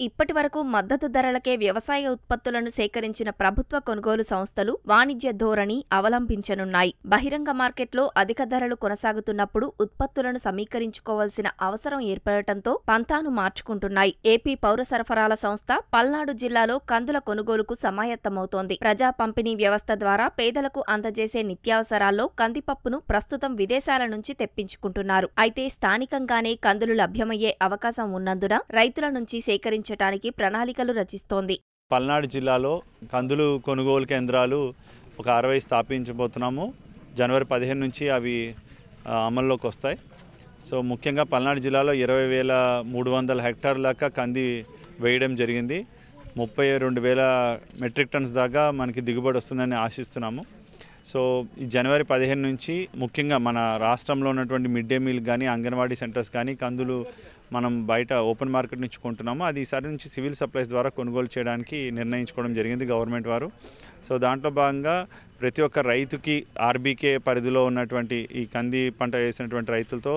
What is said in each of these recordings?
ఇప్పటి వరకు మద్దతు ధరలకే వ్యవసాయ ఉత్పత్తులను సేకరించిన ప్రభుత్వ కొనుగోలు సంస్థలు వాణిజ్య ధోరణి అవలంబించనున్నాయి. బహిరంగ మార్కెట్లో అధిక ధరలు కొనసాగుతున్నప్పుడు ఉత్పత్తులను సమీకరించుకోవాల్సిన అవసరం ఏర్పడటంతో పంతాను మార్చుకుంటున్నాయి. ఏపీ పౌర సరఫరాల సంస్థ పల్నాడు జిల్లాలో కందుల కొనుగోలుకు సమాయత్తమవుతోంది. ప్రజా పంపిణీ వ్యవస్థ ద్వారా పేదలకు అందజేసే నిత్యావసరాల్లో కందిపప్పును ప్రస్తుతం విదేశాల నుంచి తెప్పించుకుంటున్నారు. అయితే స్థానికంగానే కందులు లభ్యమయ్యే అవకాశం ఉన్నందున రైతుల నుంచి నిర్వహించడానికి ప్రణాళికలు రచిస్తోంది. పల్నాడు జిల్లాలో కందులు కొనుగోలు కేంద్రాలు ఒక అరవై స్థాపించబోతున్నాము. జనవరి పదిహేను నుంచి అవి అమల్లోకి వస్తాయి. సో ముఖ్యంగా పల్నాడు జిల్లాలో ఇరవై వేల మూడు వందల హెక్టార్ దాకా కంది వేయడం జరిగింది. ముప్పై రెండు వేల మెట్రిక్ టన్స్ దాకా మనకి దిగుబడి వస్తుందని ఆశిస్తున్నాము. సో ఈ జనవరి పదిహేను నుంచి ముఖ్యంగా మన రాష్ట్రంలో ఉన్నటువంటి మిడ్ డే మీల్ కానీ అంగన్వాడీ సెంటర్స్ కానీ కందులు మనం బయట ఓపెన్ మార్కెట్ నుంచి కొంటున్నాము. అది ఈసారి నుంచి సివిల్ సప్లైస్ ద్వారా కొనుగోలు చేయడానికి నిర్ణయించుకోవడం జరిగింది గవర్నమెంట్ వారు. సో దాంట్లో భాగంగా ప్రతి ఒక్క రైతుకి ఆర్బీకే పరిధిలో ఉన్నటువంటి ఈ కంది పంట వేసినటువంటి రైతులతో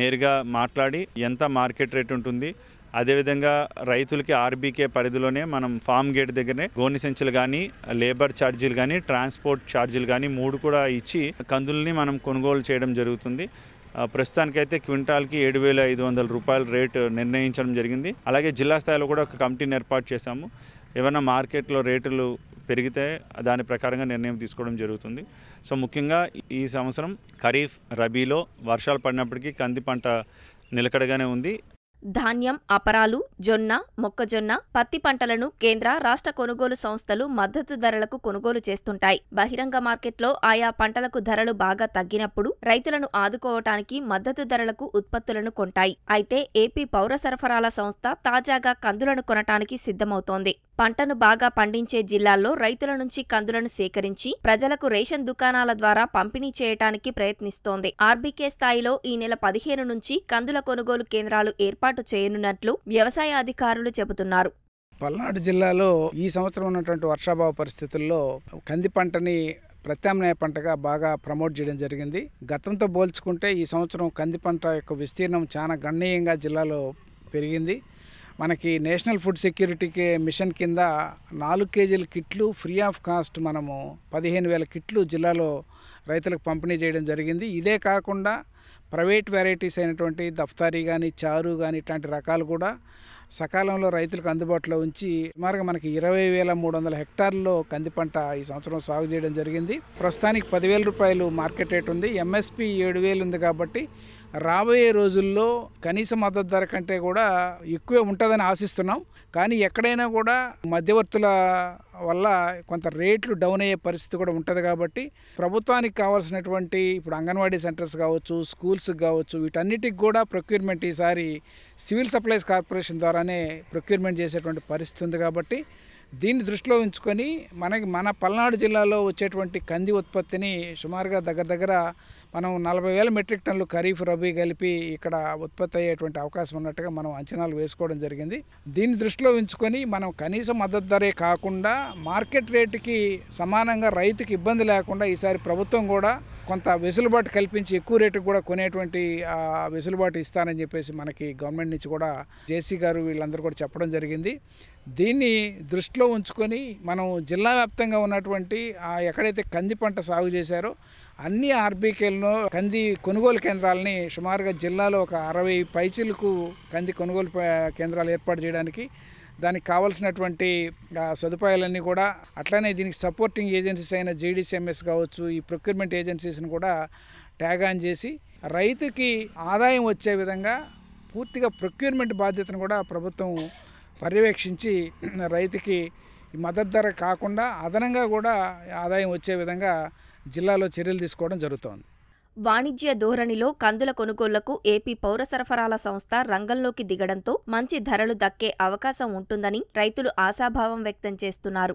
నేరుగా మాట్లాడి ఎంత మార్కెట్ రేట్ ఉంటుంది అదేవిధంగా రైతులకి ఆర్బీకే పరిధిలోనే మనం ఫామ్ గేట్ దగ్గరనే గోని సంచులు కానీ లేబర్ ఛార్జీలు కానీ ట్రాన్స్పోర్ట్ ఛార్జీలు కానీ మూడు కూడా ఇచ్చి కందుల్ని మనం కొనుగోలు చేయడం జరుగుతుంది. ప్రస్తుతానికైతే క్వింటాల్కి ఏడు వేల ఐదు వందల రూపాయల రేటు నిర్ణయించడం జరిగింది. అలాగే జిల్లా స్థాయిలో కూడా ఒక కమిటీని ఏర్పాటు చేశాము. ఏమైనా మార్కెట్లో రేటులు పెరిగితే దాని ప్రకారంగా నిర్ణయం తీసుకోవడం జరుగుతుంది. సో ముఖ్యంగా ఈ సంవత్సరం ఖరీఫ్ రబీలో వర్షాలు పడినప్పటికీ కంది పంట నిలకడగానే ఉంది. ధాన్యం అపరాలు జొన్న మొక్కజొన్న పత్తి పంటలను కేంద్ర రాష్ట్ర కొనుగోలు సంస్థలు మద్దతు ధరలకు కొనుగోలు చేస్తుంటాయి. బహిరంగ మార్కెట్లో ఆయా పంటలకు ధరలు బాగా తగ్గినప్పుడు రైతులను ఆదుకోవటానికి మద్దతు ధరలకు ఉత్పత్తులను కొంటాయి. అయితే ఏపీ పౌర సరఫరాల సంస్థ తాజాగా కందులను కొనటానికి సిద్ధమవుతోంది. పంటను బాగా పండించే జిల్లాల్లో రైతుల నుంచి కందులను సేకరించి ప్రజలకు రేషన్ దుకాణాల ద్వారా పంపిణీ చేయటానికి ప్రయత్నిస్తోంది. ఆర్బీకే స్థాయిలో ఈ నెల పదిహేను నుంచి కందుల కొనుగోలు కేంద్రాలు ఏర్పాటు చేయనున్నట్లు వ్యవసాయ అధికారులు చెబుతున్నారు. పల్నాడు జిల్లాలో ఈ సంవత్సరం ఉన్నటువంటి వర్షాభావ పరిస్థితుల్లో కంది పంటని ప్రత్యామ్నాయ పంటగా బాగా ప్రమోట్ చేయడం జరిగింది. గతంతో పోల్చుకుంటే ఈ సంవత్సరం కంది పంట యొక్క విస్తీర్ణం చాలా గణనీయంగా జిల్లాలో పెరిగింది. మనకి నేషనల్ ఫుడ్ సెక్యూరిటీకి మిషన్ కింద నాలుగు కేజీల కిట్లు ఫ్రీ ఆఫ్ కాస్ట్ మనము పదిహేను వేల కిట్లు జిల్లాలో రైతులకు పంపిణీ చేయడం జరిగింది. ఇదే కాకుండా ప్రైవేట్ వెరైటీస్ అయినటువంటి దఫ్తారీ కానీ చారు కానీ ఇట్లాంటి రకాలు కూడా సకాలంలో రైతులకు అందుబాటులో ఉంచి సుమారుగా మనకి ఇరవై వేల మూడు వందల హెక్టార్లలో కంది పంట ఈ సంవత్సరం సాగు చేయడం జరిగింది. ప్రస్తుతానికి పదివేల రూపాయలు మార్కెట్ రేట్ ఉంది. ఎంఎస్పి ఏడు వేలు ఉంది కాబట్టి రాబోయే రోజుల్లో కనీస మద్దతు ధర కంటే కూడా ఎక్కువే ఉంటుందని ఆశిస్తున్నాం. కానీ ఎక్కడైనా కూడా మధ్యవర్తుల వల్ల కొంత రేట్లు డౌన్ అయ్యే పరిస్థితి కూడా ఉంటుంది కాబట్టి ప్రభుత్వానికి కావాల్సినటువంటి ఇప్పుడు అంగన్వాడీ సెంటర్స్ కావచ్చు స్కూల్స్ కావచ్చు వీటన్నిటికి కూడా ప్రొక్యూర్మెంట్ ఈసారి సివిల్ సప్లైస్ కార్పొరేషన్ ద్వారానే ప్రొక్యూర్మెంట్ చేసేటువంటి పరిస్థితి ఉంది కాబట్టి దీన్ని దృష్టిలో ఉంచుకొని మనకి మన పల్నాడు జిల్లాలో వచ్చేటువంటి కంది ఉత్పత్తిని సుమారుగా దగ్గర దగ్గర మనం నలభై వేల మెట్రిక్ టన్నులు ఖరీఫ్ రబీ కలిపి ఇక్కడ ఉత్పత్తి అయ్యేటువంటి అవకాశం ఉన్నట్టుగా మనం అంచనాలు వేసుకోవడం జరిగింది. దీన్ని దృష్టిలో ఉంచుకొని మనం కనీస మద్దతు ధరే కాకుండా మార్కెట్ రేటుకి సమానంగా రైతుకి ఇబ్బంది లేకుండా ఈసారి ప్రభుత్వం కూడా కొంత వెసులుబాటు కల్పించి ఎక్కువ రేటుకు కూడా కొనేటువంటి వెసులుబాటు ఇస్తానని చెప్పేసి మనకి గవర్నమెంట్ నుంచి కూడా జేసీ గారు వీళ్ళందరూ కూడా చెప్పడం జరిగింది. దీన్ని దృష్టిలో ఉంచుకొని మనం జిల్లా వ్యాప్తంగా ఉన్నటువంటి ఎక్కడైతే కంది పంట సాగు చేశారో అన్ని ఆర్బీకేలను కంది కొనుగోలు కేంద్రాలని సుమారుగా జిల్లాలో ఒక అరవై పైచీలకు కంది కొనుగోలు కేంద్రాలు ఏర్పాటు చేయడానికి దానికి కావాల్సినటువంటి సదుపాయాలన్నీ కూడా అట్లనే దీనికి సపోర్టింగ్ ఏజెన్సీస్ అయిన జీడీసీఎంఎస్ కావచ్చు ఈ ప్రొక్యూర్మెంట్ ఏజెన్సీస్ని కూడా ట్యాగ్ ఆన్ చేసి రైతుకి ఆదాయం వచ్చే విధంగా పూర్తిగా ప్రొక్యూర్మెంట్ బాధ్యతను కూడా ప్రభుత్వం పర్యవేక్షించి రైతుకి మద్దతు ధర కాకుండా అదనంగా కూడా ఆదాయం వచ్చే విధంగా జిల్లాలో చర్యలు తీసుకోవడం జరుగుతోంది. వాణిజ్య ధోరణిలో కందుల కొనుగోళ్ళకు ఏపీ పౌర సరఫరాల సంస్థ రంగంలోకి దిగడంతో మంచి ధరలు దక్కే అవకాశం ఉంటుందని రైతులు ఆశాభావం వ్యక్తం చేస్తున్నారు.